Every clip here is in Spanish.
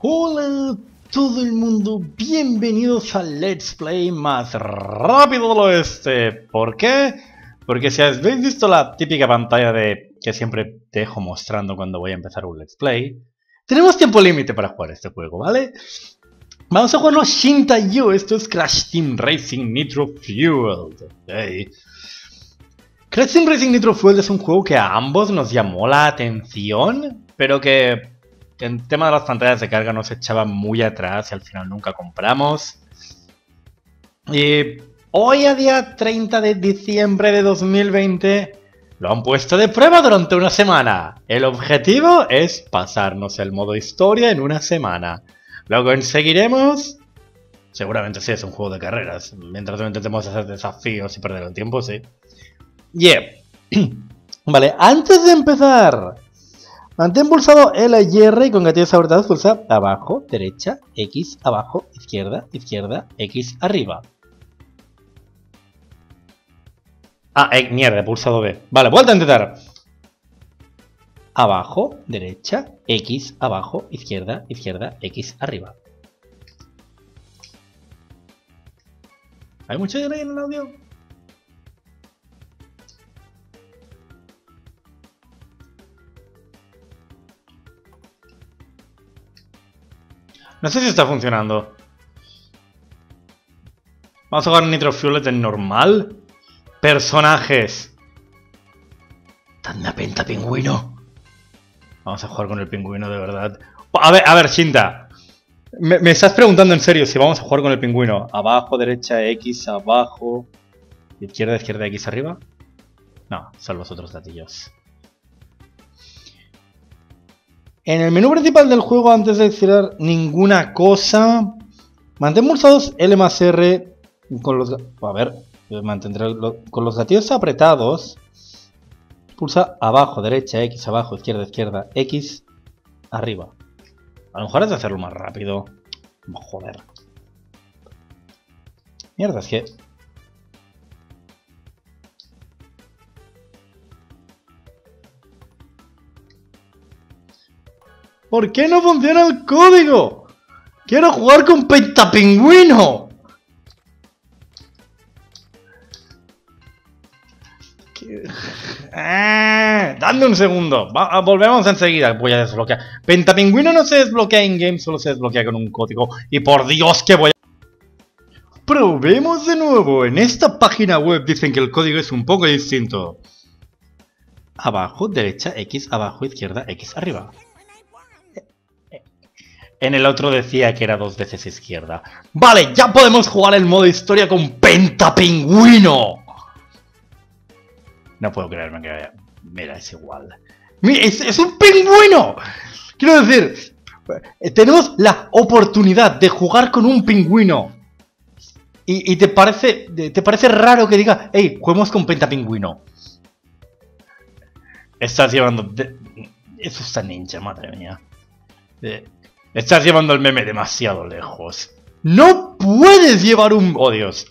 Hola todo el mundo, bienvenidos al Let's Play más rápido del oeste. ¿Por qué? Porque si habéis visto la típica pantalla de que siempre dejo mostrando cuando voy a empezar un Let's Play, tenemos tiempo límite para jugar este juego, ¿vale? Vamos a jugarlo Shinta Yu, esto es Crash Team Racing Nitro Fueled. ok. Crash Team Racing Nitro Fueled es un juego que a ambos nos llamó la atención, pero que en tema de las pantallas de carga nos echaba muy atrás y al final nunca compramos. Y hoy a día 30 de diciembre de 2020 lo han puesto de prueba durante una semana. El objetivo es pasarnos el modo historia en una semana. Lo conseguiremos. Seguramente sí, es un juego de carreras. Mientras no intentemos hacer desafíos y perder el tiempo, sí. Yeah. vale, antes de empezar, Mantén pulsado L y R y con gatillos apretados pulsa abajo, derecha, X, abajo, izquierda, izquierda, X, arriba. Ah, eh, mierda, pulsado B. Vale, vuelta a intentar. Abajo, derecha, X, abajo, izquierda, izquierda, X, arriba. ¿Hay mucho delay en el audio? No sé si está funcionando. Vamos a jugar Nitro Fueled en normal. Personajes. Tanda penta pingüino. Vamos a jugar con el pingüino de verdad. A ver, a ver, Shinta. Me, me estás preguntando en serio si vamos a jugar con el pingüino. Abajo, derecha, X, abajo. Izquierda, izquierda, X, arriba. No, son los otros gatillos. En el menú principal del juego, antes de activar ninguna cosa, mantén pulsados L más R con los... A ver, mantendré lo- con los gatillos apretados. Pulsa abajo, derecha, X, abajo, izquierda, izquierda, X, arriba. A lo mejor es de hacerlo más rápido. Joder. Mierda, es que... ¿Por qué no funciona el código? ¡Quiero jugar con Pentapingüino! Ah, dame un segundo. Ah, volvemos enseguida. Voy a desbloquear. Pentapingüino no se desbloquea in-game, solo se desbloquea con un código. Y por Dios que voy a... Probemos de nuevo. En esta página web dicen que el código es un poco distinto. Abajo, derecha, X, abajo, izquierda, X, arriba. En el otro decía que era dos veces izquierda. Vale, ya podemos jugar el modo historia con Pentapingüino. No puedo creerme que... Mira, es igual. Es, es un pingüino. Quiero decir, eh, tenemos la oportunidad de jugar con un pingüino. Y, y te parece te parece raro que diga, hey, juguemos con Pentapingüino. Estás llevando... de- Eso está ninja, madre mía. Eh, Estás llevando el meme demasiado lejos. ¡No puedes llevar un... ¡Oh, Dios!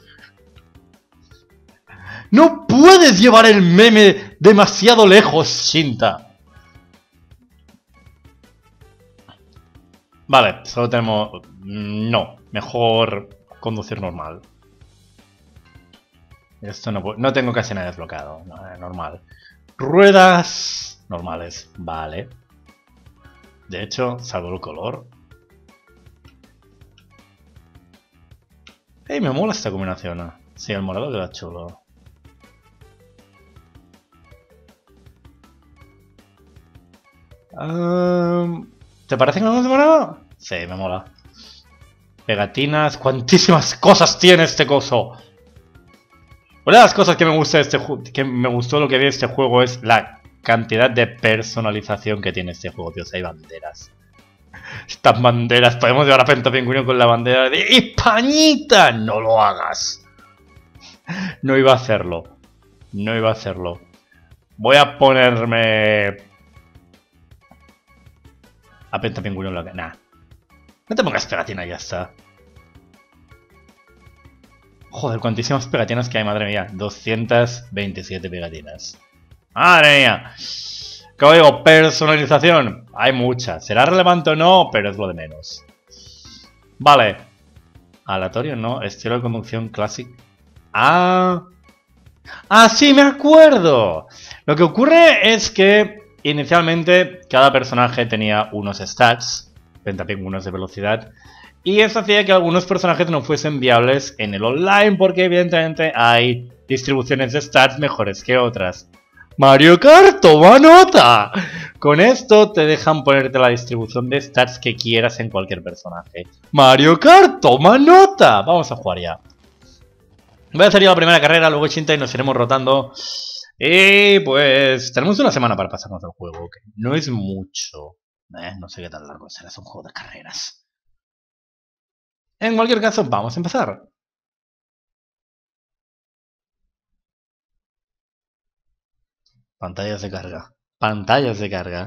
¡No puedes llevar el meme demasiado lejos, Shinta! Vale, solo tenemos... No, mejor conducir normal. Esto no... No tengo casi nada desbloqueado. eh, normal. Ruedas... Normales. Vale. De hecho, salvo el color. Ey, me mola esta combinación. Sí, el morado queda chulo. ¿Te parecen los de morado? Sí, me mola. Pegatinas, cuantísimas cosas tiene este coso. Una de las cosas que me gusta de este que me gustó lo que vi de este juego es la cantidad de personalización que tiene este juego, tío. O sea, hay banderas. Estas banderas, podemos llevar a Pentapingüino con la bandera de Españita. No lo hagas. No iba a hacerlo. No iba a hacerlo. Voy a ponerme... A Pentapingüino en la... Nah. No te pongas pegatina ya está. Joder, cuantísimas pegatinas que hay, madre mía. 227 pegatinas. ¡Madre mía! ¿Cómo digo? Personalización. Hay muchas. ¿Será relevante o no? Pero es lo de menos. Vale. Aleatorio no. Estilo de conducción clásico. Ah. Ah, sí, me acuerdo. Lo que ocurre es que inicialmente cada personaje tenía unos stats. Pentapingüinos de velocidad. Y eso hacía que algunos personajes no fuesen viables en el online porque evidentemente hay distribuciones de stats mejores que otras. Mario Kart, toma nota. Con esto te dejan ponerte la distribución de stats que quieras en cualquier personaje. Mario Kart, toma nota. Vamos a jugar ya. Voy a hacer yo la primera carrera, luego Chinta y nos iremos rotando. Y pues tenemos una semana para pasarnos el juego, que no es mucho. Eh, no sé qué tan largo será, es un juego de carreras. En cualquier caso, vamos a empezar. Pantallas de carga. Pantallas de carga.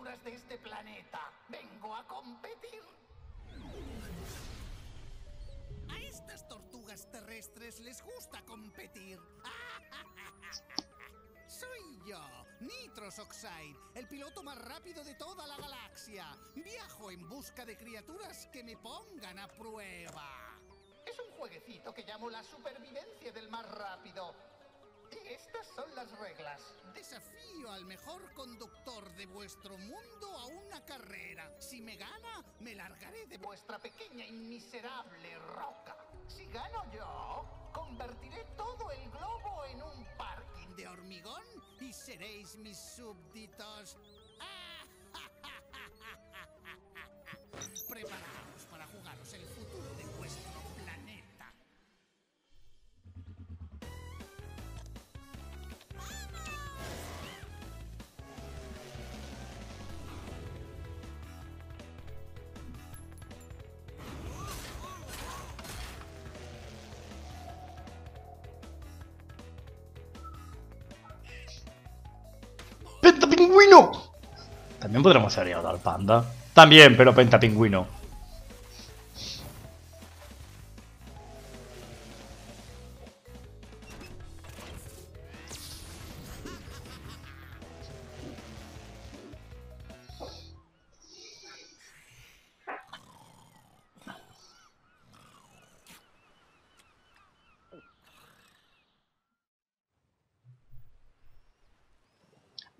Criaturas de este planeta. Vengo a competir. A estas tortugas terrestres les gusta competir. Soy yo, Nitros Oxide, el piloto más rápido de toda la galaxia. Viajo en busca de criaturas que me pongan a prueba. Es un jueguecito que llamo la supervivencia del más rápido. Estas son las reglas. Desafío al mejor conductor de vuestro mundo a una carrera. Si me gana, me largaré de vuestra pequeña y miserable roca. Si gano yo, convertiré todo el globo en un parking de hormigón y seréis mis súbditos. Preparaos para ¡Pentapingüino! También podremos haber llegado al panda. También, pero pentapingüino.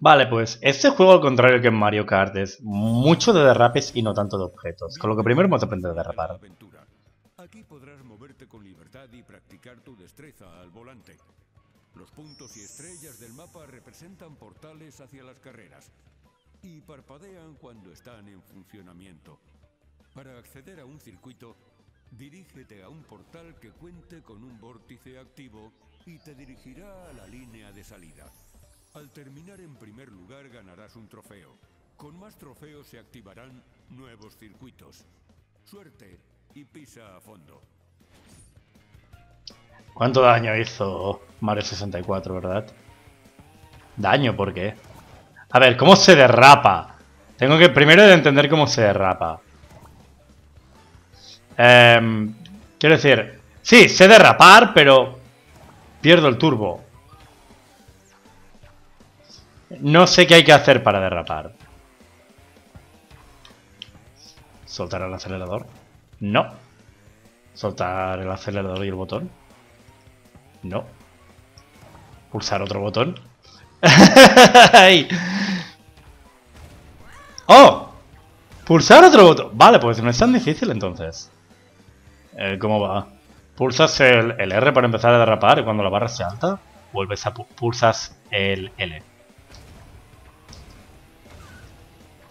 Vale, pues este juego, al contrario que en Mario Kart, es mucho de derrapes y no tanto de objetos. Con lo que primero hemos de aprender a derrapar. Aquí podrás moverte con libertad y practicar tu destreza al volante. Los puntos y estrellas del mapa representan portales hacia las carreras y parpadean cuando están en funcionamiento. Para acceder a un circuito, dirígete a un portal que cuente con un vórtice activo y te dirigirá a la línea de salida. Al terminar en primer lugar ganarás un trofeo. Con más trofeos se activarán nuevos circuitos. Suerte y pisa a fondo. ¿Cuánto daño hizo Mario 64, verdad? ¿Daño? ¿Por qué? A ver, ¿cómo se derrapa? Tengo que primero de entender cómo se derrapa. Em, quiero decir, sí, sé derrapar, pero pierdo el turbo. No sé qué hay que hacer para derrapar. ¿Soltar el acelerador? No. ¿Soltar el acelerador y el botón? No. ¿Pulsar otro botón? ¡Oh! Pulsar otro botón. Vale, pues no es tan difícil entonces. Eh, ¿Cómo va? Pulsas el, el R para empezar a derrapar y cuando la barra se alta, vuelves a pu- pulsas el L.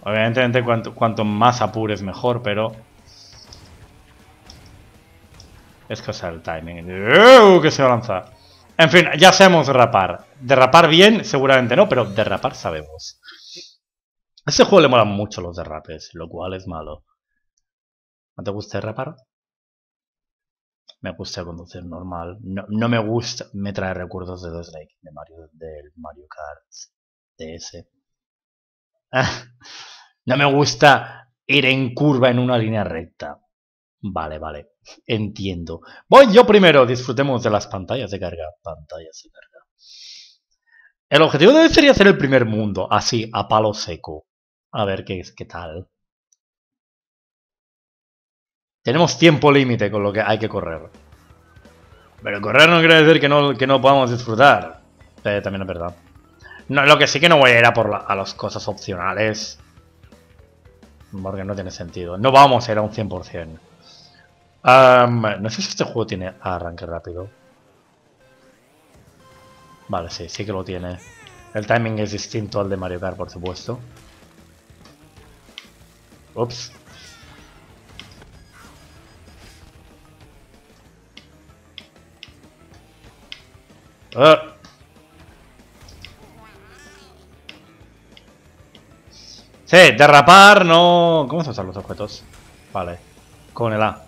Obviamente cuanto, cuanto más apures mejor, pero... Es cosa del timing. ¡Uh! que se va. En fin, ya sabemos derrapar. Derrapar bien, seguramente no, pero derrapar sabemos. A ese juego le molan mucho los derrapes, lo cual es malo. ¿No te gusta derrapar? Me gusta conducir normal. No, no me gusta. Me trae recuerdos de Snake, de Mario, del Mario Kart DS. Ah, no me gusta ir en curva en una línea recta. Vale, vale. Entiendo. Voy yo primero. Disfrutemos de las pantallas de carga. Pantallas de carga. El objetivo debe sería hacer el primer mundo, así, a palo seco. A ver qué, qué tal. Tenemos tiempo límite con lo que hay que correr. Pero correr no quiere decir que no, que no podamos disfrutar. Eh, también es verdad. No, lo que sí que no voy a ir a por a las cosas opcionales. Porque no tiene sentido. No vamos a ir a un 100%. Am, no sé si este juego tiene arranque rápido. Vale, sí, sí que lo tiene. El timing es distinto al de Mario Kart, por supuesto. Ups. Ah. Sí, derrapar, no... ¿Cómo se usan los objetos? Vale. Con el A.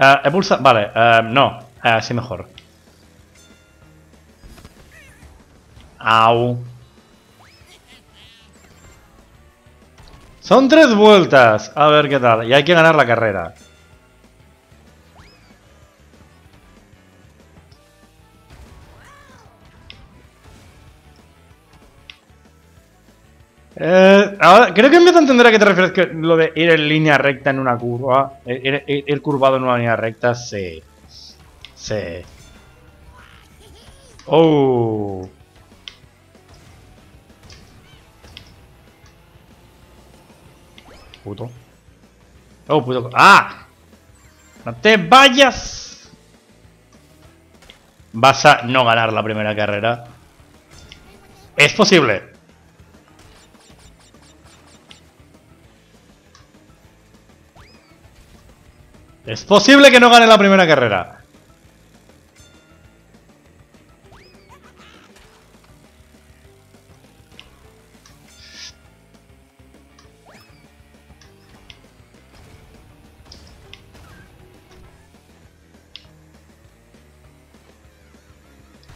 Eh, he pulsado... Vale, eh, no. Eh, así mejor. Au. Son tres vueltas. A ver qué tal. Y hay que ganar la carrera. Eh, ahora, creo que empiezo a entender a qué te refieres que lo de ir en línea recta en una curva. Ir, ir- ir curvado en una línea recta, sí. Sí. Oh. Puto. Oh, puto. ¡Ah! ¡No te vayas! Vas a no ganar la primera carrera. Es posible. Es posible que no gane la primera carrera.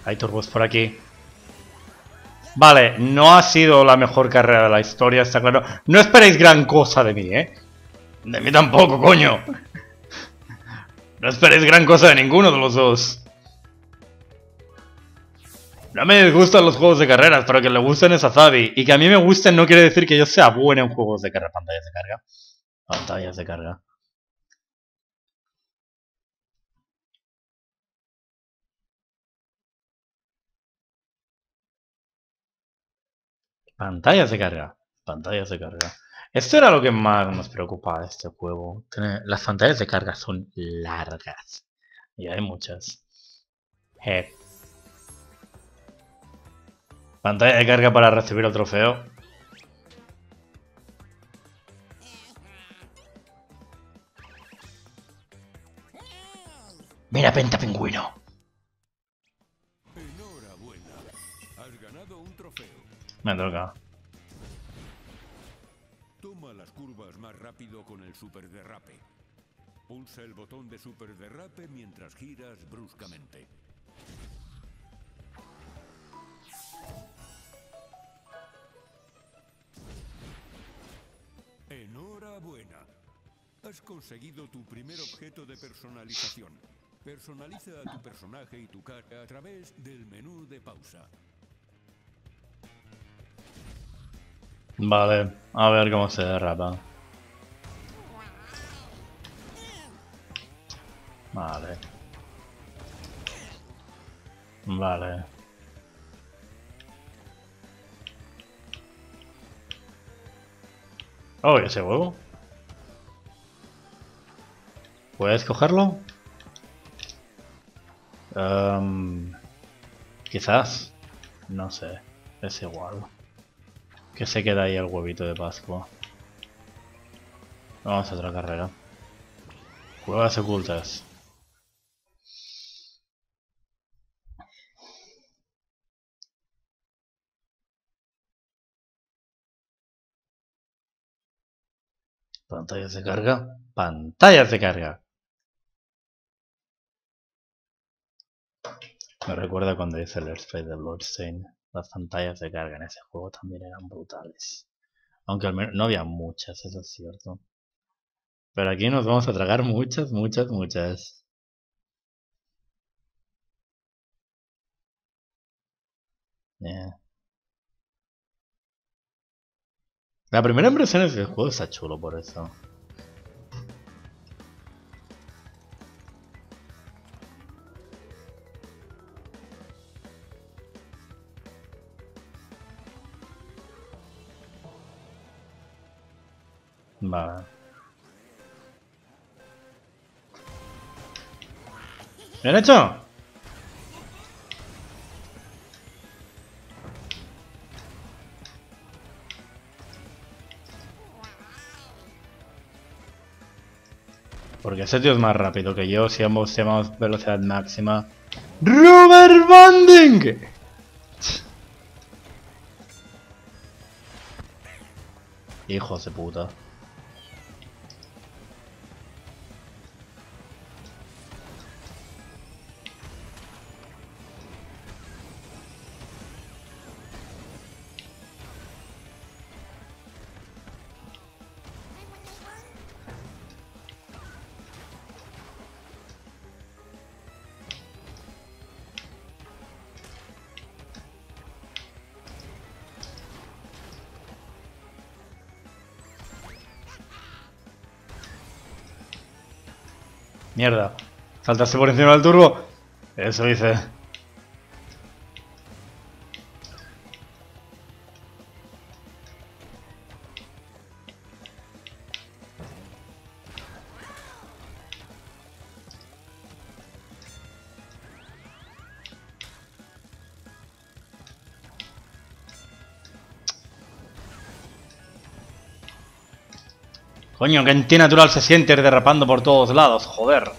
Hay turbos por aquí. Vale, no ha sido la mejor carrera de la historia, está claro. No esperéis gran cosa de mí, ¿eh? De mí tampoco, coño. No esperéis gran cosa de ninguno de los dos. No me gustan los juegos de carreras, pero que le gusten es a Zabi. Y que a mí me gusten no quiere decir que yo sea bueno en juegos de carrera. Pantallas de carga. Pantallas de carga. Pantallas de carga. Pantallas de carga. Esto era lo que más nos preocupaba de este juego. Las pantallas de carga son largas. Y hay muchas. Je. Pantalla de carga para recibir el trofeo. Mira, penta pingüino. Enhorabuena. Has ganado un trofeo. Me toca. Rápido con el super derrape. Pulsa el botón de super derrape mientras giras bruscamente. Enhorabuena. Has conseguido tu primer objeto de personalización. Personaliza a tu personaje y tu cara a través del menú de pausa. Vale, a ver cómo se derrapa. Vale. Vale. Oh, ese huevo. ¿Puedes cogerlo? Em, quizás. No sé. Es igual. Que se queda ahí el huevito de Pascua. Vamos a otra carrera. Cuevas ocultas. Pantallas de carga. Pantallas de carga. Me recuerda cuando hice el Play de Bloodstained. Las pantallas de carga en ese juego también eran brutales. Aunque al menos no había muchas, eso es cierto. Pero aquí nos vamos a tragar muchas, muchas, muchas. Yeah. La primera impresión es que el juego está chulo por eso. Vale. ¿Bien hecho? Porque ese tío es más rápido que yo si ambos tenemos velocidad máxima. ¡Robert Banding! Hijos de puta. Mierda. Saltaste por encima del turbo. Eso hice. Coño, que en natural se siente ir derrapando por todos lados, joder.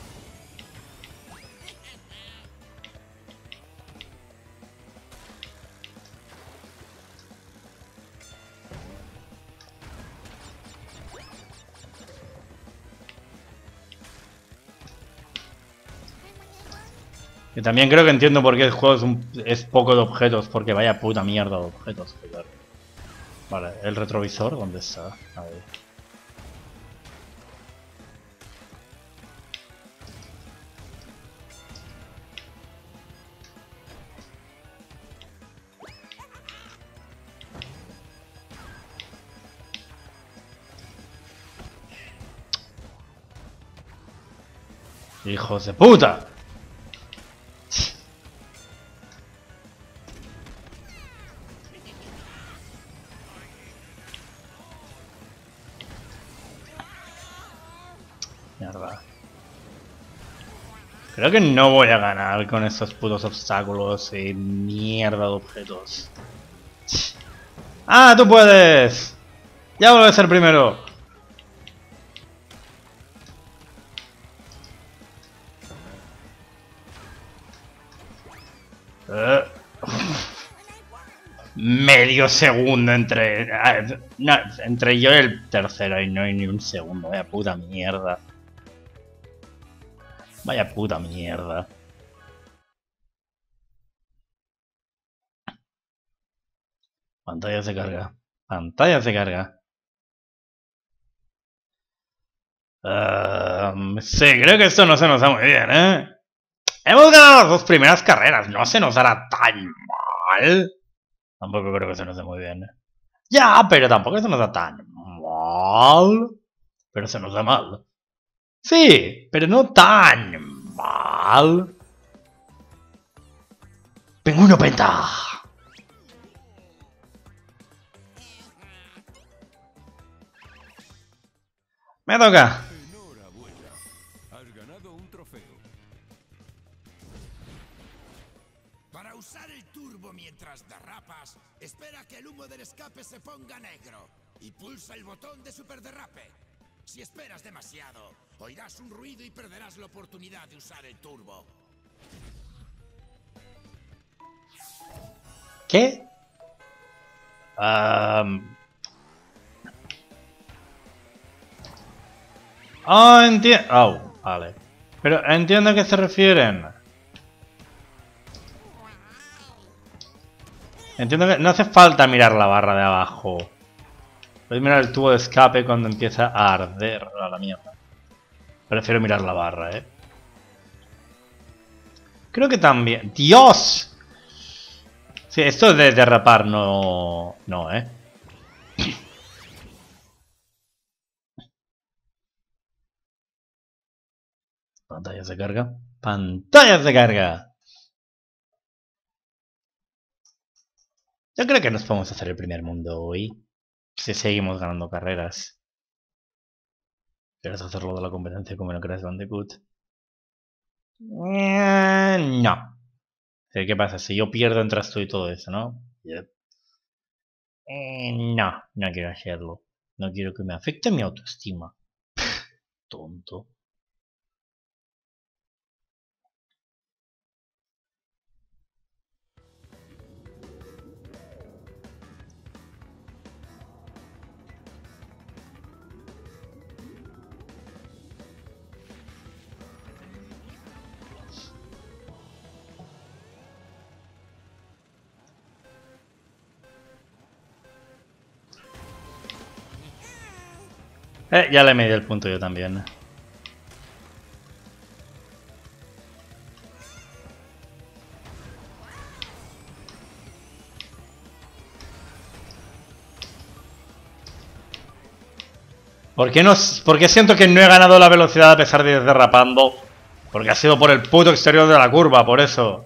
Y también creo que entiendo por qué el juego es, un- es poco de objetos, porque vaya puta mierda de objetos, joder. Vale, el retrovisor, ¿dónde está? Ahí. ¡Hijos de puta! Mierda. Creo que no voy a ganar con estos putos obstáculos y mierda de objetos. ¡Ah, tú puedes! Ya vuelve a ser primero. Segundo entre. entre yo y el tercero y no hay ni un segundo. Vaya puta mierda. Vaya puta mierda. Pantallas de carga. Pantallas de carga. Ehm, sí, creo que esto no se nos da muy bien, ¿eh? Hemos ganado las dos primeras carreras, no se nos dará tan mal. Tampoco creo que se nos dé muy bien. Ya, pero tampoco se nos da tan mal. Pero se nos da mal. Sí, pero no tan mal. Penguino Penta. Me toca. Se ponga negro y pulsa el botón de superderrape. Si esperas demasiado, oirás un ruido y perderás la oportunidad de usar el turbo. ¿Qué? Am. Ah, entiendo. Oh, vale. Pero entiendo a qué se refieren. Entiendo que no hace falta mirar la barra de abajo. Puedes mirar el tubo de escape cuando empieza a arder a la mierda. Prefiero mirar la barra, eh. Creo que también. ¡Dios! Sí, esto de derrapar no... No, ¿eh? Pantallas de carga. ¡Pantallas de carga! Yo creo que nos podemos hacer el primer mundo hoy. Si seguimos ganando carreras. ¿Quieres hacerlo de la competencia como en el Crash Bandicoot? Eh, no. ¿Qué pasa? Si yo pierdo, entras tú y todo eso, ¿no? Eh, no, no quiero hacerlo. No quiero que me afecte mi autoestima. Tonto. Eh, ya le medí el punto yo también. ¿Por qué, no, ¿Por qué siento que no he ganado la velocidad a pesar de ir derrapando? Porque ha sido por el puto exterior de la curva, por eso.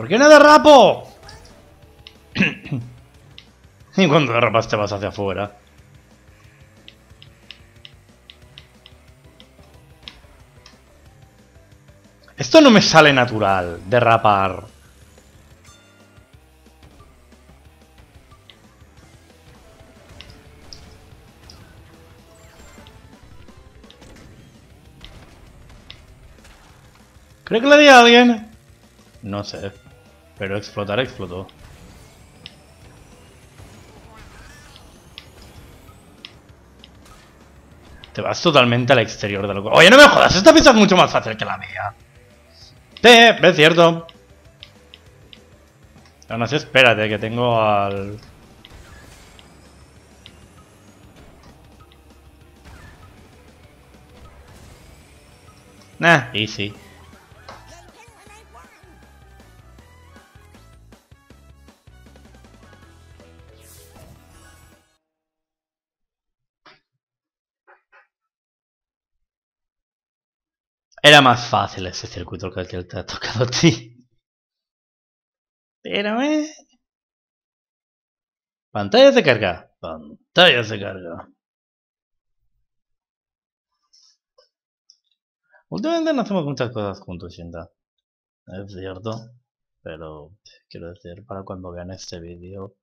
¿Por qué no derrapo? y cuando derrapas te vas hacia afuera. Esto no me sale natural, derrapar. ¿Creo que le di a alguien? No sé. Pero explotar explotó. Te vas totalmente al exterior de lo. Oye, no me jodas, esta pista es mucho más fácil que la mía. Sí, es cierto. Aún así, espérate, que tengo al... Nah, easy. Era más fácil ese circuito que el que te ha tocado a ti. Pero, eh... Pantallas de carga. Pantallas de carga. Últimamente no hacemos muchas cosas juntos, Shinda. Es cierto. Pero, quiero decir, para cuando vean este vídeo,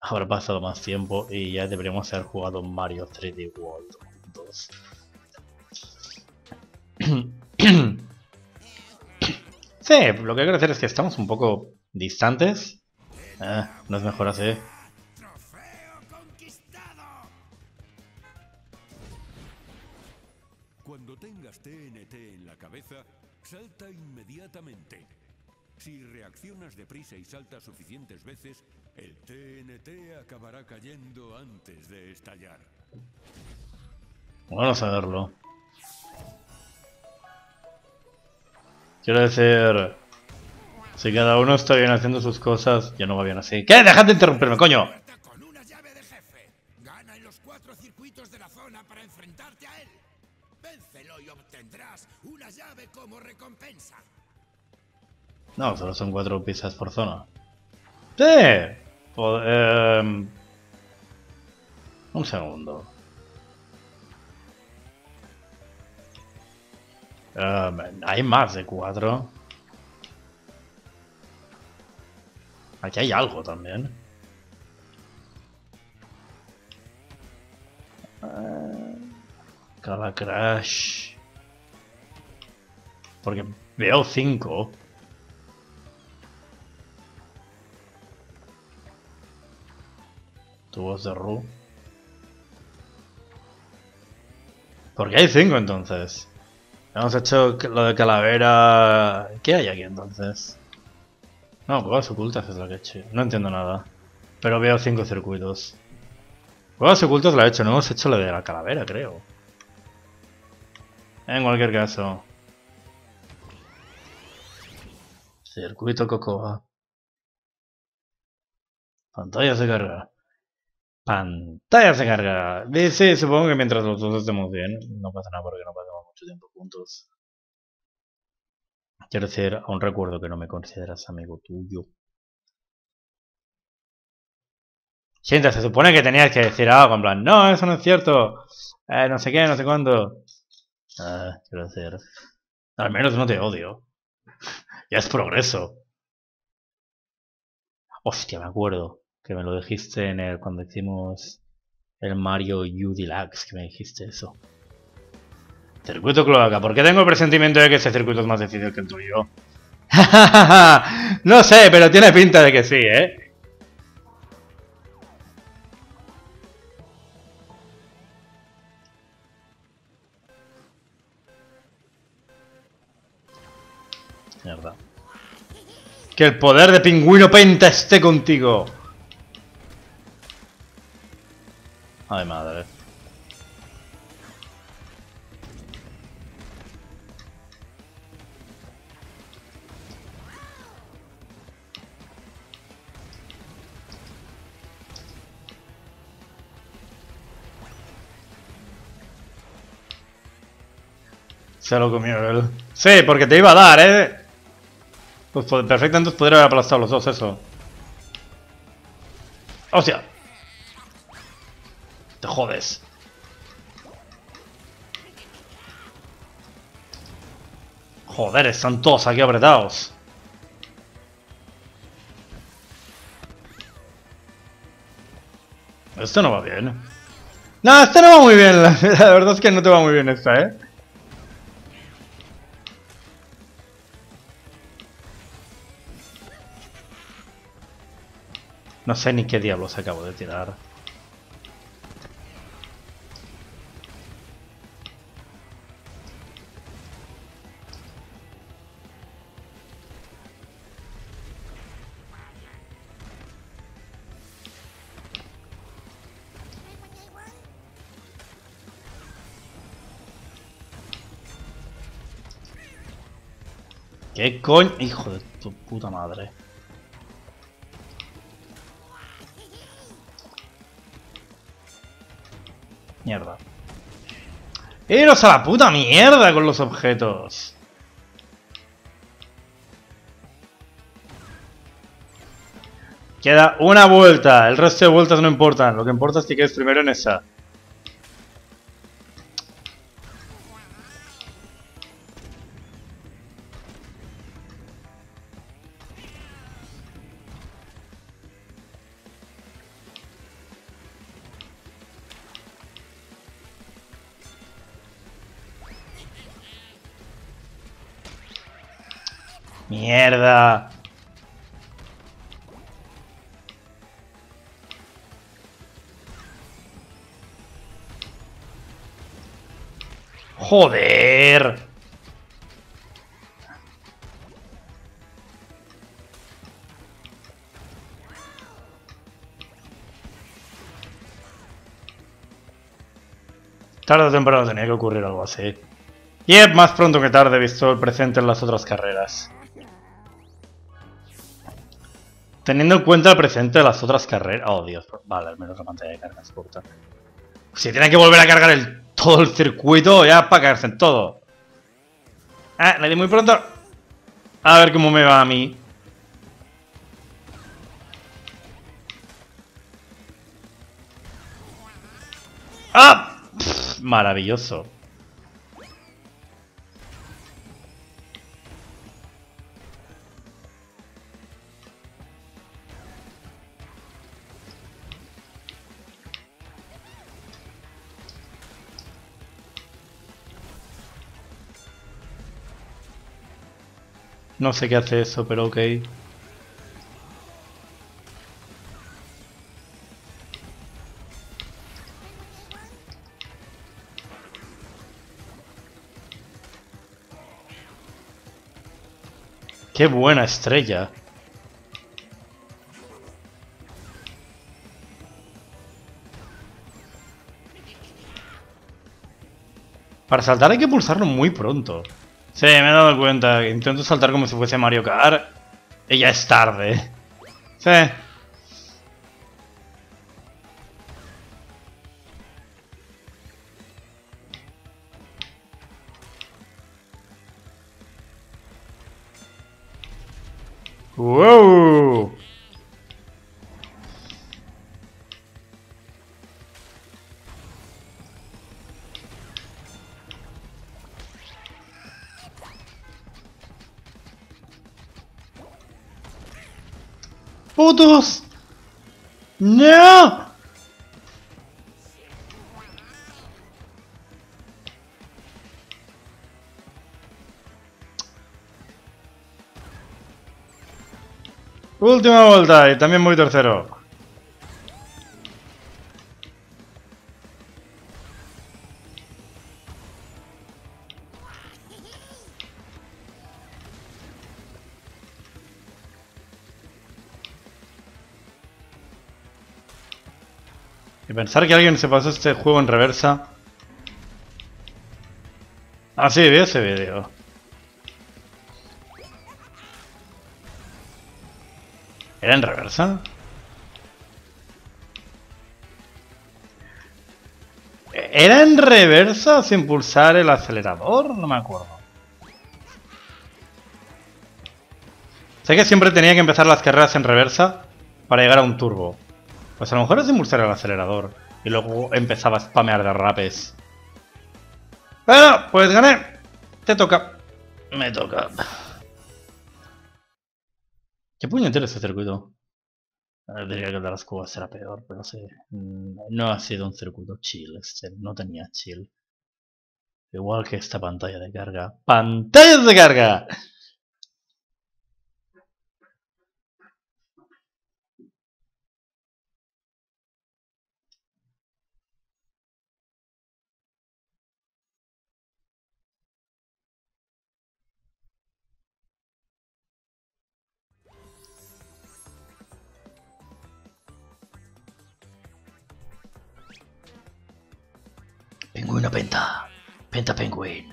habrá pasado más tiempo y ya deberíamos haber jugado Mario 3D World juntos. Sí, lo que quiero decir es que estamos un poco distantes. Eh, no es mejor así. Cuando tengas TNT en la cabeza, salta inmediatamente. Si reaccionas deprisa y saltas suficientes veces, el TNT acabará cayendo antes de estallar. Vamos a verlo. Quiero decir... Si cada uno está bien haciendo sus cosas, ya no va bien así. ¿Qué? ¡Dejad de interrumpirme, coño! No, solo son cuatro pizzas por zona. ¡Sí! Po- em, Un segundo. Em, hay más de cuatro. Aquí hay algo también. Cala Crash. Porque veo cinco. Tubos de Ru. ¿Por qué hay cinco entonces? Hemos hecho lo de calavera... ¿Qué hay aquí entonces? No, cuevas ocultas es lo que he hecho. No entiendo nada. Pero veo cinco circuitos. Cuevas ocultas lo he hecho, no hemos hecho lo de la calavera, creo. En cualquier caso. Circuito Cocoa. Pantalla se carga. Pantalla se carga. Sí, supongo que mientras los dos estemos bien, no pasa nada porque no pasamos mucho tiempo juntos. Decir, aún recuerdo que no me consideras amigo tuyo. Sienta, se supone que tenías que decir algo, en plan, no, eso no es cierto. Eh, no sé qué, no sé cuándo. Ah, quiero decir, al menos no te odio. ya es progreso. Hostia, me acuerdo que me lo dijiste en el, cuando hicimos el Mario U que me dijiste eso. Circuito cloaca, ¿por qué tengo el presentimiento de que ese circuito es más difícil que el tuyo? no sé, pero tiene pinta de que sí, ¿eh? Mierda. Que el poder de pingüino penta esté contigo. Ay, madre. Lo comió él. Sí, porque te iba a dar, ¿eh? Pues pod- perfectamente podría haber aplastado los dos, eso. ¡Hostia! Te jodes. Joder, están todos aquí apretados. Esto no va bien. No, esto no va muy bien. La verdad es que no te va muy bien esta, ¿eh? No sé ni qué diablos acabo de tirar. ¿Qué coño? Hijo de tu puta madre. Mierda. ¡Iros a la puta mierda con los objetos! Queda una vuelta, el resto de vueltas no importan, lo que importa es que quedes primero en esa. ¡Mierda! ¡Joder! Tarde o temprano tenía que ocurrir algo así. Y es más pronto que tarde, visto el presente en las otras carreras. Teniendo en cuenta el presente de las otras carreras... Oh, Dios. Vale, al menos la pantalla de carga es corta. Si tiene que volver a cargar el, todo el circuito, ya para caerse en todo. Ah, le muy pronto. A ver cómo me va a mí. ¡Ah! Maravilloso. No sé qué hace eso, pero ok. ¡Qué buena estrella! Para saltar hay que pulsarlo muy pronto. Sí, me he dado cuenta. Intento saltar como si fuese Mario Kart. Y ya es tarde. Sí. ¡No! Última vuelta y también muy tercero. Y pensar que alguien se pasó este juego en reversa. Ah, sí, vi ese vídeo. ¿Era en reversa? ¿Era en reversa sin pulsar el acelerador? No me acuerdo. Sé que siempre tenía que empezar las carreras en reversa para llegar a un turbo. Pues a lo mejor es sin pulsar el acelerador. Y luego empezaba a spamear de rapes. Bueno, pues gané. Te toca. Me toca. ¿Qué puñetero este circuito? Eh, Diría que el de las cubas era peor, pero sí. Mm, No ha sido un circuito chill este, no tenía chill. Igual que esta pantalla de carga. ¡Pantalla de carga! Pingüino penta. Penta penguin.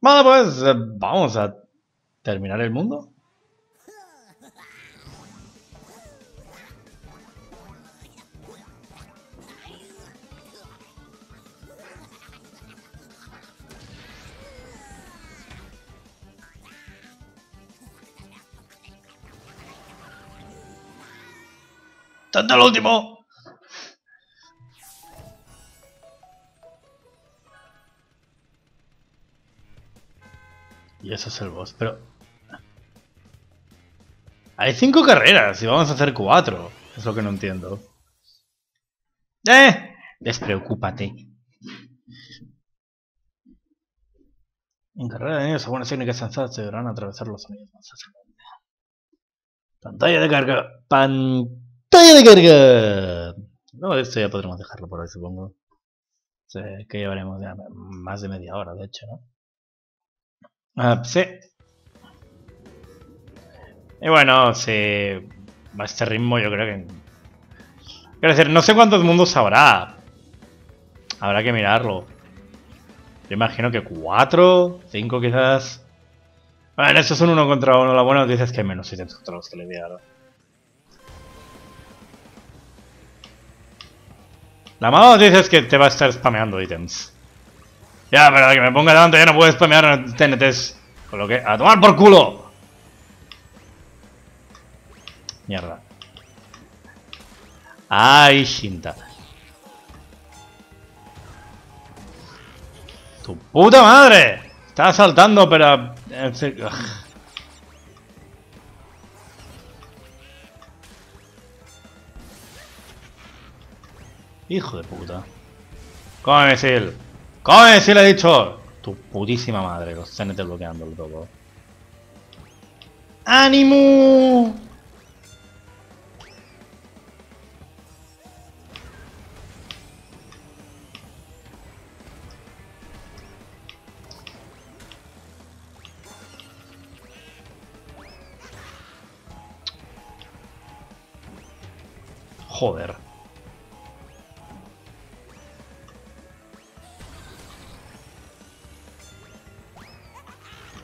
Vale, pues eh, vamos a terminar el mundo. ¡Tanto el último! Y eso es el boss, pero... Hay cinco carreras y vamos a hacer cuatro. Es lo que no entiendo. ¡Eh! Despreocúpate. En carrera de niños, según las técnicas sensatas, se deberán atravesar los sonidos más. Pantalla de carga. Pantalla de. No, esto ya podremos dejarlo por hoy, supongo. Sí, que llevaremos ya más de media hora, de hecho, ¿no? Ah, sí. Y bueno, va a este ritmo, yo creo que Quiero decir, no sé cuántos mundos habrá. Habrá que mirarlo. Yo imagino que cuatro, cinco quizás. Bueno, estos son uno contra uno. La buena noticia es que hay menos ítems contra los que le di La mala noticia es que te va a estar spameando ítems. Ya, pero que me ponga delante ya no puedes spamear TNTs. Con lo que... ¡A tomar por culo! Mierda. Ay, Shinta. ¡Tu puta madre! Está saltando, pero... Hijo de puta. ¡Come misil! ¡Come misil, he dicho! Tu putísima madre, los CNT bloqueando el todo. ¡Ánimo! Joder.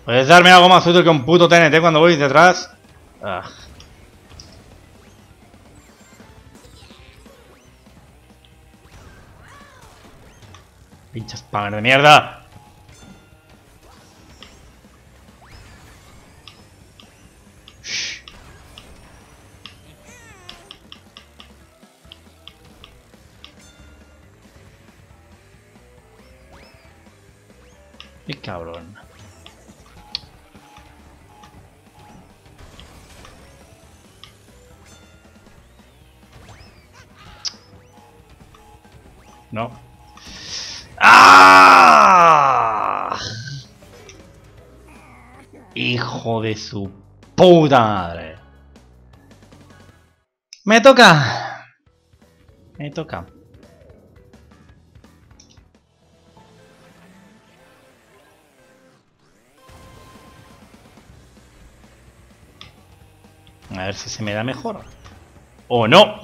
¿Puedes darme algo más útil que un puto TNT cuando voy detrás? Ah. Pinche spammer de mierda. Qué cabrón. No. ¡Ah! Hijo de su puta madre. Me toca. Me toca. A ver si se me da mejor. ¡O no!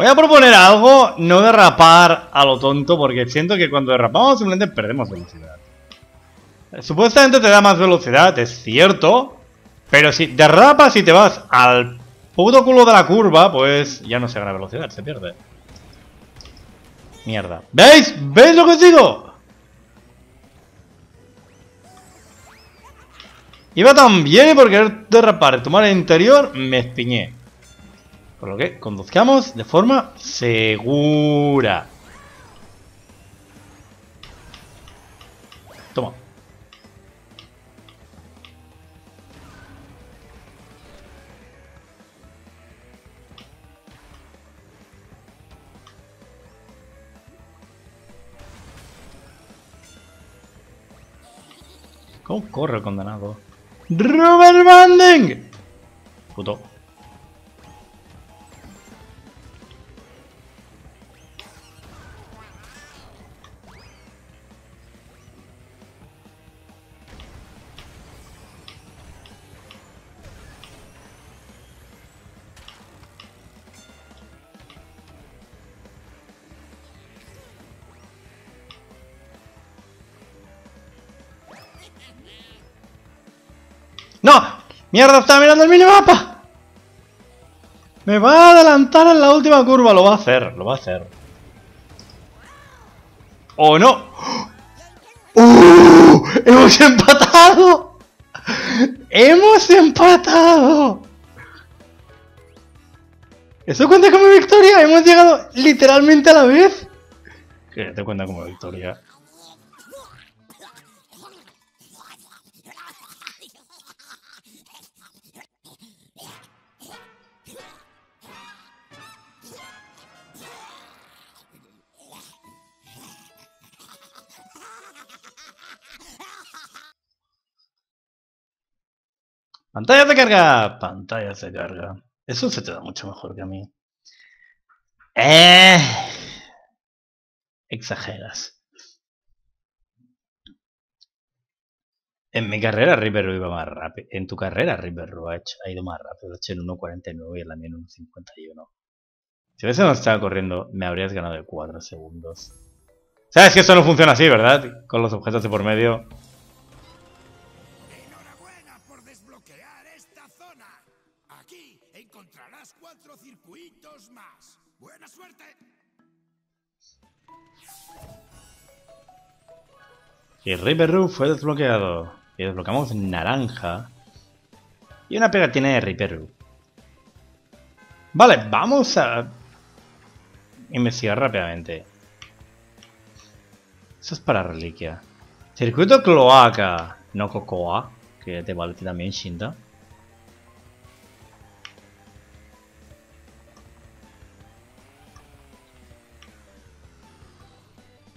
Voy a proponer algo, no derrapar a lo tonto, porque siento que cuando derrapamos simplemente perdemos velocidad. Supuestamente te da más velocidad, es cierto, pero si derrapas y te vas al puto culo de la curva, pues ya no se gana velocidad, se pierde. Mierda. ¿Veis? ¿Veis lo que os digo? Iba tan bien y por querer derrapar tomar el interior, me espiñé. Por lo que conduzcamos de forma segura. Toma. ¿Cómo corre el condenado? ¡Robert Banding! Puto. ¡Mierda! ¡Estaba mirando el minimapa! Me va a adelantar en la última curva. Lo va a hacer, lo va a hacer. ¡Oh, no! ¡Uh! ¡Hemos empatado! ¡Hemos empatado! ¿Eso cuenta como victoria? ¿Hemos llegado literalmente a la vez? ¿Qué te cuenta como victoria? Pantalla de carga. Pantalla de carga. Eso se te da mucho mejor que a mí. Eh. Exageras. En mi carrera River iba más rápido. En tu carrera ha, hecho, ha ido más rápido. Ha hecho en 1.49 y en la mía en 1.51. Si hubiese estado corriendo, me habrías ganado de 4 segundos. Sabes que esto no funciona así, ¿verdad? Con los objetos de por medio. Y River Roof fue desbloqueado. Y desbloqueamos naranja. Y una pegatina de River Roof. Vale, vamos a investigar rápidamente. Eso es para reliquia. Circuito cloaca, no cocoa, que te vale también Shinta.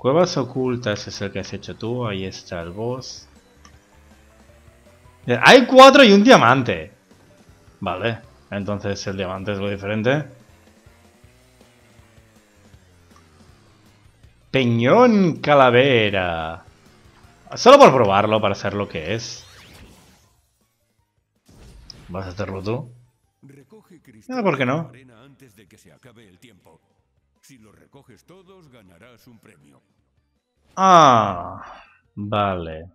Cuevas ocultas es el que has hecho tú, ahí está el boss. Hay cuatro y un diamante. Vale, entonces el diamante es lo diferente. Peñón calavera. Solo por probarlo, para saber lo que es. ¿Vas a hacerlo tú? Ah, ¿por qué no? Si los recoges todos, ganarás un premio. Ah, vale.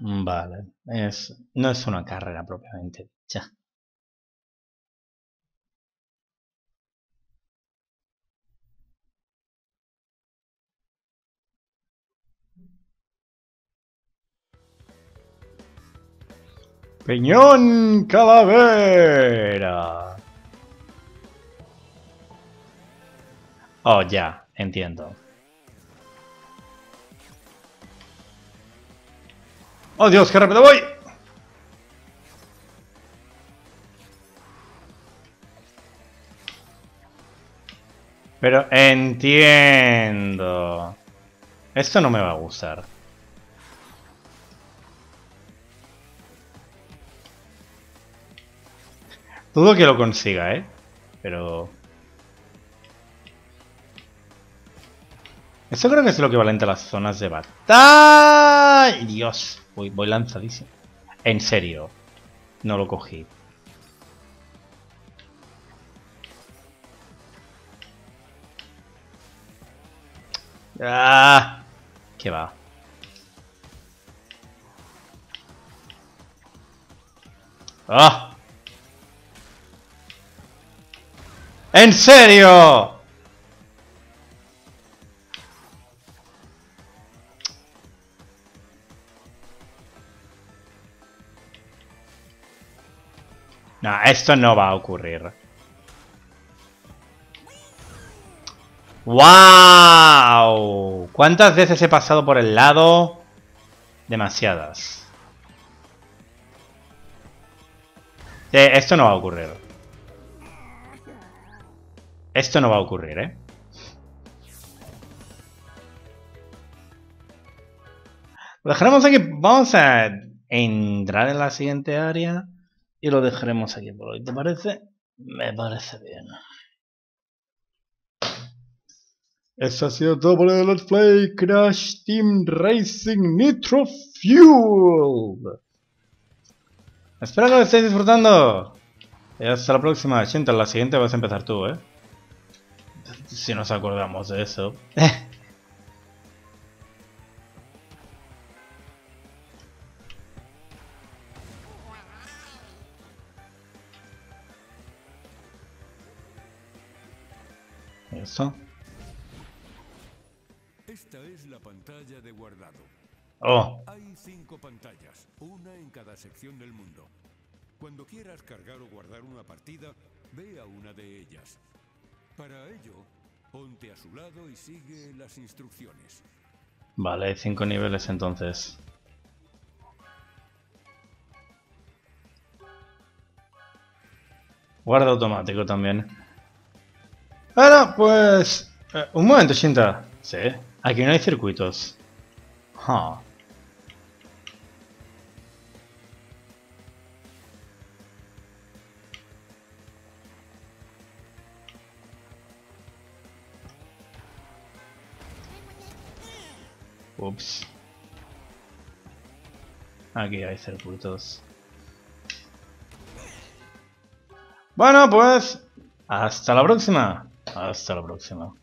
Vale, es, no es una carrera propiamente dicha. Peñón Calavera. Oh, ya, entiendo. ¡Oh, Dios, qué rápido voy! Pero entiendo. Esto no me va a gustar. Dudo que lo consiga, ¿eh? Pero... Esto creo que es lo equivalente a las zonas de batalla. Dios, voy, voy lanzadísimo. En serio, no lo cogí. Ah, ¿Qué va? ¡Ah! ¿En serio? No, esto no va a ocurrir. ¡Wow! ¿Cuántas veces he pasado por el lado? Demasiadas. Eh, esto no va a ocurrir. Esto no va a ocurrir, ¿eh? Lo dejaremos aquí. Vamos a entrar en la siguiente área. Y lo dejaremos aquí por hoy. ¿Te parece? Me parece bien. Eso ha sido todo por el Let's Play Crash Team Racing Nitro Fuel. Espero que lo estéis disfrutando. Y hasta la próxima. Shinta, la siguiente vas a empezar tú, ¿eh? Si nos acordamos de eso. Eso. Esta es la pantalla de guardado. Oh, Hay cinco pantallas, una en cada sección del mundo. Cuando quieras cargar o guardar una partida, ve a una de ellas. Para ello, ponte a su lado y sigue las instrucciones. vale, hay cinco niveles entonces. Guarda automático también. Ahora, pues... eh, un momento, Shinta. Sí, aquí no hay circuitos. Ups. Aquí hay circuitos. Bueno, pues hasta la próxima. Hasta la próxima.